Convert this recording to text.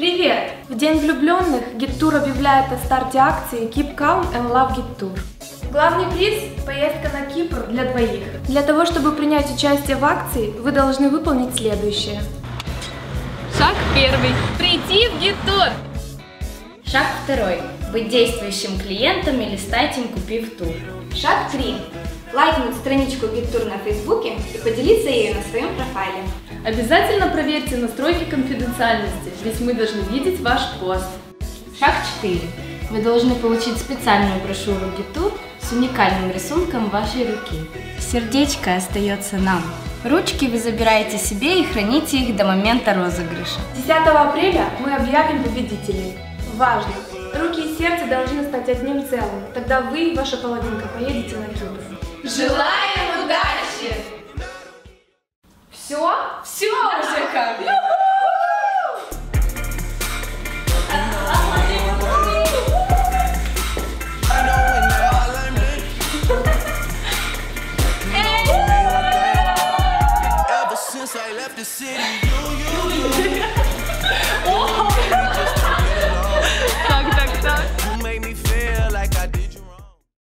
Привет! В День влюбленных GitTour объявляет о старте акции Keep Calm and Love GitTour. Главный приз – поездка на Кипр для двоих. Для того, чтобы принять участие в акции, вы должны выполнить следующее. Шаг первый. Прийти в GitTour. Шаг второй. Быть действующим клиентом или стать им, купив тур. Шаг 3. Лайкнуть страничку GitTour на Фейсбуке и поделиться ею на своем профайле. Обязательно проверьте настройки конфиденциальности, ведь мы должны видеть ваш пост. Шаг 4. Вы должны получить специальную брошюру GitTour с уникальным рисунком вашей руки. Сердечко остается нам. Ручки вы забираете себе и храните их до момента розыгрыша. 10 апреля мы объявим победителей. Важно! Руки и сердце должны стать одним целым. Тогда вы и ваша половинка поедете на Кипр. Желаем Все? Все уже как! Ever since I left the city, you, you, you.